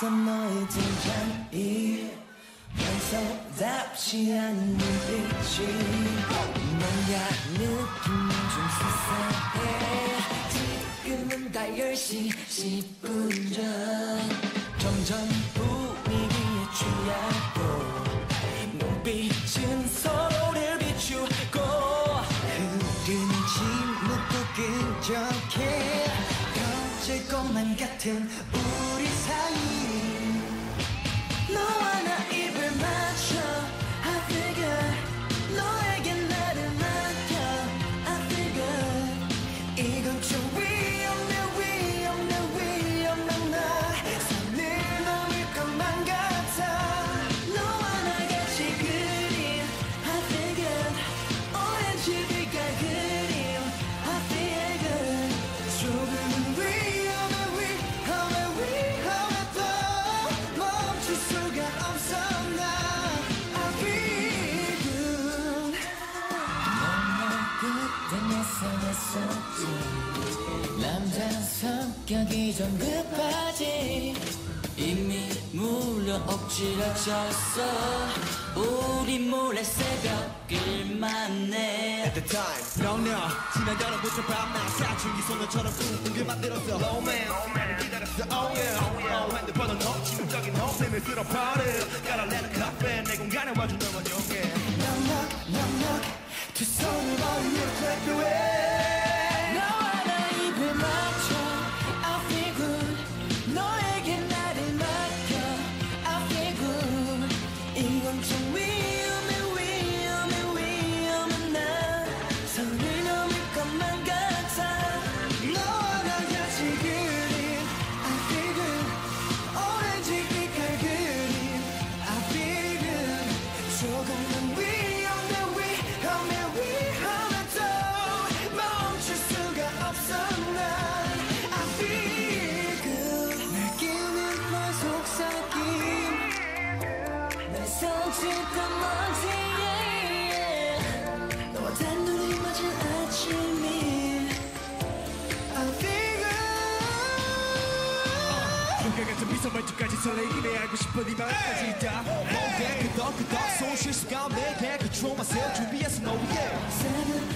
낯선 너의 등장이 평소답지 않은 눈빛 10시 10분 전 점점 분위기에 취하고 눈빛은 서로를 비추고 흐르는 침묵도 끈적해 터질 것만 같은 우리 사이. 너와 성격이 좀 급하지 이미 물려 엎질러졌어 우리 몰래 새벽을 만내 At the time, no no. 지난 여름부터 밤낮 사춘기 소녀처럼 꿈꾸게 만들었어. Low man, 기다렸어. Oh yeah, oh yeah. 핸드폰은 너, 침묵적인 너, 내밀스러 party. Gotta let 내 공간에 와준 너만 설레임에 알고 싶어 네 마음까지 다. 뭔데 끄덕끄덕 손실수감 내게 control myself 준비해서 no yeah